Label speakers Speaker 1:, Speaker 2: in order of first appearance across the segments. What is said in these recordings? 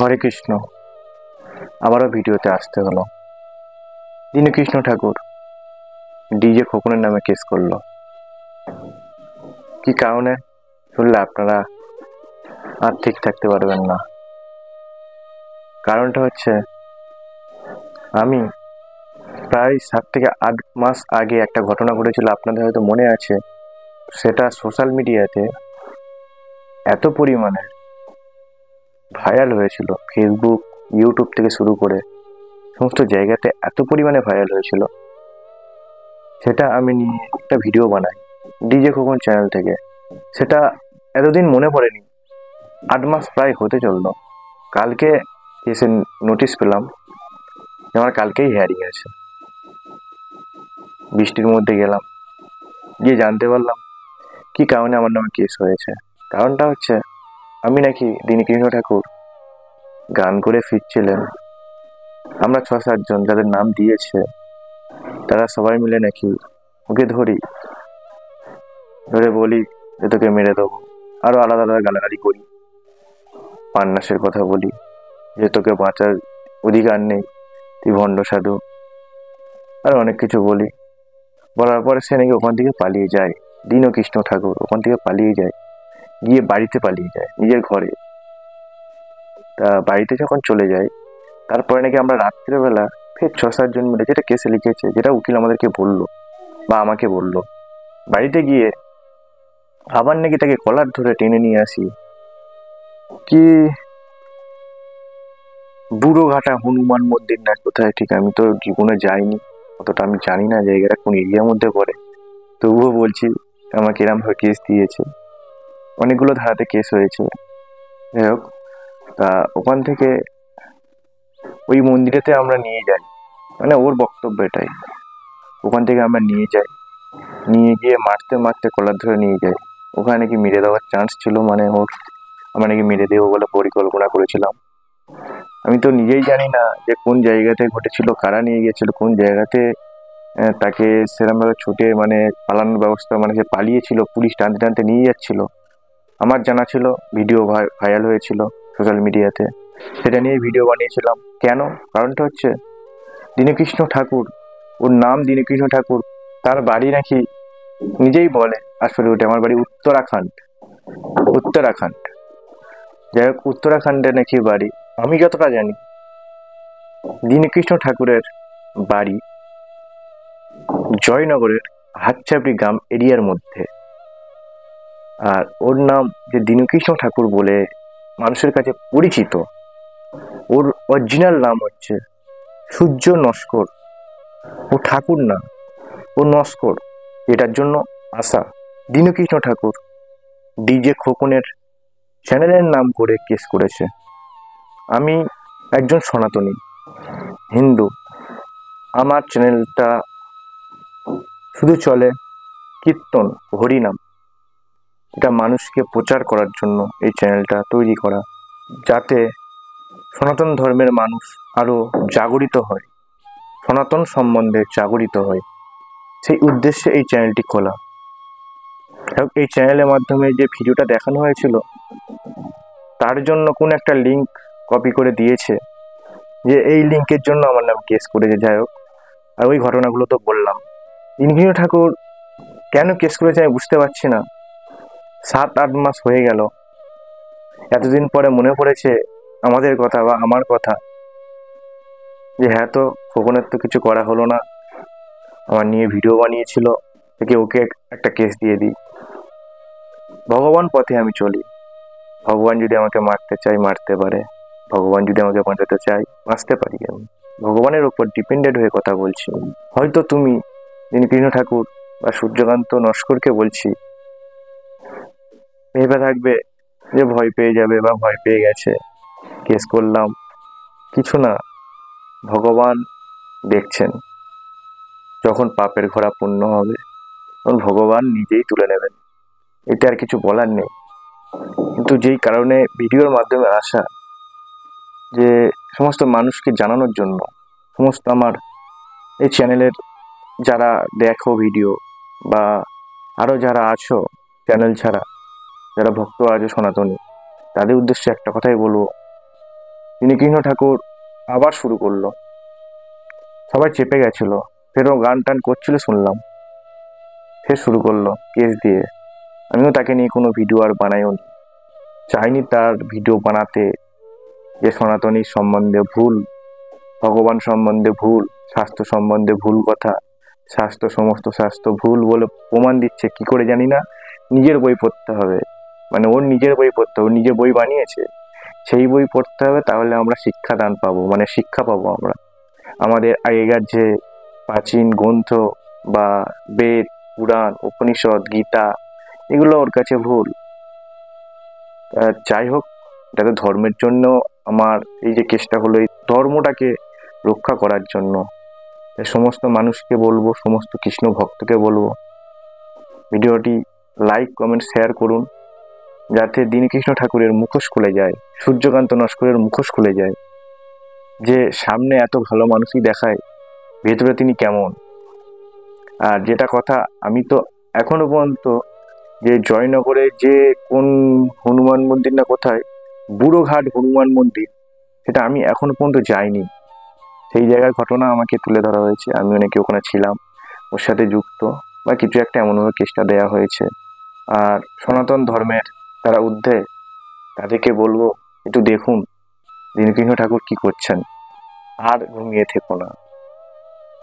Speaker 1: হরে কৃষ্ণ। আবারও ভিডিওতে আসতে হলো। দীনকৃষ্ণ ঠাকুর, ডিজে খোকনের নামে কেস করল। কি কারণে? শুনলে আপনারা আর ঠিক থাকতে পারবেন না। কারণটা হচ্ছে, আমি প্রায় সাত থেকে আট মাস আগে একটা ঘটনা ঘটেছিল, আপনাদের হয়তো মনে আছে। সেটা সোশ্যাল মিডিয়াতে এত পরিমাণে ভাইরাল হয়েছিল ফেসবুক ইউটিউব থেকে শুরু করে সমস্ত জায়গাতে এত পরিমাণে ভাইরাল হয়েছিল। সেটা আমি একটা ভিডিও বানাই ডিজে খোকন চ্যানেল থেকে। সেটা এতদিন মনে পড়েনি, আট মাস প্রায় হতে চলল। কালকে এসে নোটিশ পেলাম যে আমার কালকেই হেয়ারিং আছে বৃষ্টির মধ্যে গেলাম, গিয়ে জানতে পারলাম কি কারণে আমার নামে কেস হয়েছে। কারণটা হচ্ছে আমি নাকি দীনকৃষ্ণ ঠাকুর গান করে ফিরছিলেন। আমরা ছ সাতজন যাদের নাম দিয়েছে, তারা সবাই মিলে নাকি ওকে ধরি। ধরে বলি যে তোকে মেরে দেবো। আরও আলাদা আলাদা গালাগালি করি। পান্নাসের কথা বলি যে তোকে বাঁচার অধিকার নেই, তুই ভণ্ড সাধু। আর অনেক কিছু বলি। বলার পরে সে নাকি ওখান থেকে পালিয়ে যায়। দীনকৃষ্ণ ঠাকুর ওখান থেকে পালিয়ে যায়। গিয়ে বাড়িতে পালিয়ে যায়, নিজের ঘরে। তা বাড়িতে যখন চলে যায়, তারপরে নাকি আমরা রাত্রেবেলা ফের ছ সাতজন মিলে যেটা কেসে লিখেছে, যেটা উকিল আমাদেরকে বলল বা আমাকে বলল, বাড়িতে গিয়ে আবার নাকি তাকে কলার ধরে টেনে নিয়ে আসি। কি বুড়ো ঘাটা হনুমান মন্দির না কোথায়? ঠিক আমি তো জীবনে যাইনি, অতটা আমি জানি না জায়গাটা, কোন এরিয়ার মধ্যে পড়ে। তবুও বলছি, আমাকে এরমভাবে কেস দিয়েছে। অনেকগুলো ধারাতে কেস হয়েছে। যাই হোক, তা ওখান থেকে ওই মন্দিরেতে আমরা নিয়ে যাই। মানে ওর বক্তব্য এটাই। ওখান থেকে আমরা নিয়ে যাই। নিয়ে গিয়ে মারতে মারতে কলার ধরে নিয়ে যাই। ওখানে কি মেরে দেওয়ার চান্স ছিল মানে ওর, আমরা নাকি মেরে দেবো বলে পরিকল্পনা করেছিলাম। আমি তো নিজেই জানি না যে কোন জায়গাতে ঘটেছিল, কারা নিয়ে গিয়েছিল, কোন জায়গাতে তাকে সেরকমভাবে ছুটে মানে পালানোর ব্যবস্থা মানে সে পালিয়েছিল, পুলিশ টানতে টানতে নিয়ে যাচ্ছিল। আমার জানা ছিল, ভিডিও ভাইরাল হয়েছিল সোশ্যাল মিডিয়াতে সেটা নিয়ে ভিডিও বানিয়েছিলাম। কেন? কারণটা হচ্ছে, দীনকৃষ্ণ ঠাকুর, ওর নাম দীনকৃষ্ণ ঠাকুর, তার বাড়ি নাকি নিজেই বলে, আসলে ওটা আমার বাড়ি উত্তরাখণ্ড। উত্তরাখণ্ড। যাই হোক, উত্তরাখণ্ডে নাকি বাড়ি। আমি যতটা জানি, দীনকৃষ্ণ ঠাকুরের বাড়ি জয়নগরের হাতচাপড়ি গ্রাম এরিয়ার মধ্যে। আর ওর নাম যে দীনকৃষ্ণ ঠাকুর বলে মানুষের কাছে পরিচিত, ওর অরিজিনাল নাম হচ্ছে সূর্য নস্কর। ও ঠাকুর না, ও নস্কর। এটার জন্য আসা দীনকৃষ্ণ ঠাকুর ডিজে খোকনের চ্যানেলের নাম করে কেস করেছে। আমি একজন সনাতনী, হিন্দু। আমার চ্যানেলটা শুধু চলে কীর্তন, হরিনাম। এটা মানুষকে প্রচার করার জন্য এই চ্যানেলটা তৈরি করা। যাতে সনাতন ধর্মের মানুষ আরও জাগরিত হয়, সনাতন সম্বন্ধে জাগরিত হয়। সেই উদ্দেশ্যে এই চ্যানেলটি খোলা। এই চ্যানেলের মাধ্যমে যে ভিডিওটা দেখানো হয়েছিল, তার জন্য কোন একটা লিংক কপি করে দিয়েছে, যে এই লিঙ্কের জন্য আমার নাম কেস করেছে। যাই হোক, আর ওই ঘটনাগুলো তো বললাম। ইনকিনো ঠাকুর কেন কেস করেছে আমি বুঝতে পারছি না। সাত আট মাস হয়ে গেল। এতদিন পরে মনে পড়েছে আমাদের কথা বা আমার কথা যে হ্যাঁ তো খোকনের তো কিছু করা হলো না। আমার নিয়ে ভিডিও বানিয়েছিল। থেকে ওকে একটা কেস দিয়ে দিই। ভগবান পথে আমি চলি। ভগবান যদি আমাকে মারতে চাই মারতে পারে। ভগবান যদি আমাকে বাঁচাতে চাই বাঁচতে পারি আমি। ভগবানের ওপর ডিপেন্ডেড হয়ে কথা বলছি হয়তো তুমি কৃষ্ণ ঠাকুর বা সূর্যকান্ত নস্করকে বলছি ভেবে থাকবে যে ভয় পেয়ে যাবে বা ভয় পেয়ে গেছে। কেস করলাম। কিছু না, ভগবান দেখছেন। যখন পাপের ঘোড়া পূর্ণ হবে, তখন ভগবান নিজেই তুলে নেবেন। এতে আর কিছু বলার নেই। কিন্তু যেই কারণে ভিডিওর মাধ্যমে আসা, যে সমস্ত মানুষকে জানানোর জন্য, সমস্ত আমার এই চ্যানেলের যারা দেখো ভিডিও বা আরও যারা আছো চ্যানেল ছাড়া যারা ভক্ত আছো সনাতনী, তাদের উদ্দেশ্যে একটা কথাই বলব। কৃষ্ণ ঠাকুর আবার শুরু করল। সবাই চেপে গেছিল। ফেরও গান টান করছিল শুনলাম। ফের শুরু করল কেস দিয়ে। আমিও তাকে নিয়ে কোনো ভিডিও আর বানাইও নি। চাইনি তার ভিডিও বানাতে যে সনাতনী সম্বন্ধে ভুল, ভগবান সম্বন্ধে ভুল, স্বাস্থ্য সম্বন্ধে ভুল কথা, স্বাস্থ্য সমস্ত স্বাস্থ্য ভুল বলে প্রমাণ দিচ্ছে, কি করে জানি না। নিজের বই পড়তে হবে। মানে ওর নিজের বই পড়তে হবে নিজের বই বানিয়েছে, সেই বই পড়তে হবে, তাহলে আমরা শিক্ষাদান পাবো মানে শিক্ষা পাবো আমরা। আমাদের আগেকার যে প্রাচীন গ্রন্থ বা বেদ, পুরাণ, উপনিষদ, গীতা, এগুলো ওর কাছে ভুল। যাই হোক যাতে ধর্মের জন্য আমার এই যে কেসটা হলো, এই ধর্মটাকে রক্ষা করার জন্য। সমস্ত মানুষকে বলব, সমস্ত কৃষ্ণ ভক্তকে বলব, ভিডিওটি লাইক, কমেন্ট, শেয়ার করুন। যাতে দীনকৃষ্ণ ঠাকুরের মুখোশ খুলে যায়, সূর্যকান্ত নস্করের মুখোশ খুলে যায়। যে সামনে এত ভালো মানুষই দেখায়, ভেতরে তিনি কেমন? আর যেটা কথা, আমি তো এখনও পর্যন্ত যে জয়নগরে যে কোন হনুমান মন্দির না কোথায়, বুড়োঘাট হনুমান মন্দির, সেটা আমি এখনও পর্যন্ত যাইনি। সেই জায়গার ঘটনা আমাকে তুলে ধরা হয়েছে, আমি অনেকে ওখানে ছিলাম, ওর সাথে যুক্ত, বা কিছু একটা এমনভাবে কেসটা দেওয়া হয়েছে। আর সনাতন ধর্মের তারা ঊর্ধ্বে তাদেরকে বলব, একটু দেখুন দীনকৃষ্ণ ঠাকুর কি করছেন। আর ঘুমিয়ে থেকো না।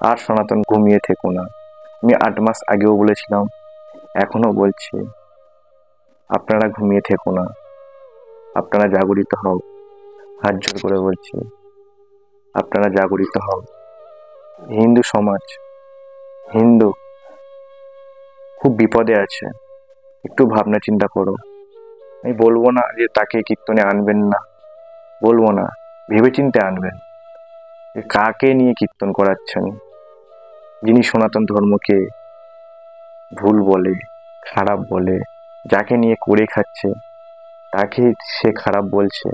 Speaker 1: আর সনাতন ঘুমিয়ে থেকো না। আমি আট মাস আগেও বলেছিলাম, এখনও বলছি, আপনারা ঘুমিয়ে থেকো না। আপনারা জাগরিত হও। হাত জোর করে বলছি, আপনারা জাগরিত হও। হিন্দু সমাজ, হিন্দু খুব বিপদে আছে। একটু ভাবনা চিন্তা করো। আমি বলব না যে তাকে কীর্তনে আনবেন না। বলব না, ভেবেচিন্তে আনবেন। যে কাকে নিয়ে কীর্তন করাচ্ছেন? যিনি সনাতন ধর্মকে ভুল বলে, খারাপ বলে, যাকে নিয়ে করে খাচ্ছে, তাকে সে খারাপ বলছে।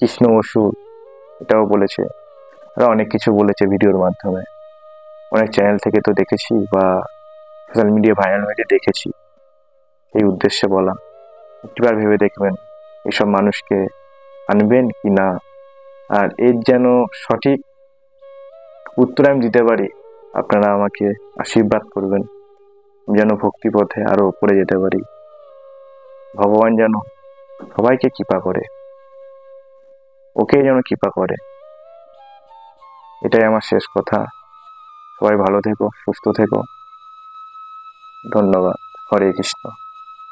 Speaker 1: কৃষ্ণ ওষুধ এটাও বলেছে। আরও অনেক কিছু বলেছে ভিডিওর মাধ্যমে। অনেক চ্যানেল থেকে তো দেখেছি বা সোশ্যাল মিডিয়া ভাইরাল হয়েছে দেখেছি। এই উদ্দেশ্যে বলা। একটিবার ভেবে দেখবেন এসব মানুষকে আনবেন কি না। আর এর যেন সঠিক উত্তর আমি দিতে পারি, আপনারা আমাকে আশীর্বাদ করবেন। যেন ভক্তিপথে আরও উপরে যেতে পারি। ভগবান যেন সবাইকে কৃপা করে। ওকে যেন কৃপা করে। এটাই আমার শেষ কথা। সবাই ভালো থেকো, সুস্থ থেকো। ধন্যবাদ। হরে কৃষ্ণ।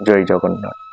Speaker 1: জয় জগন্নাথ।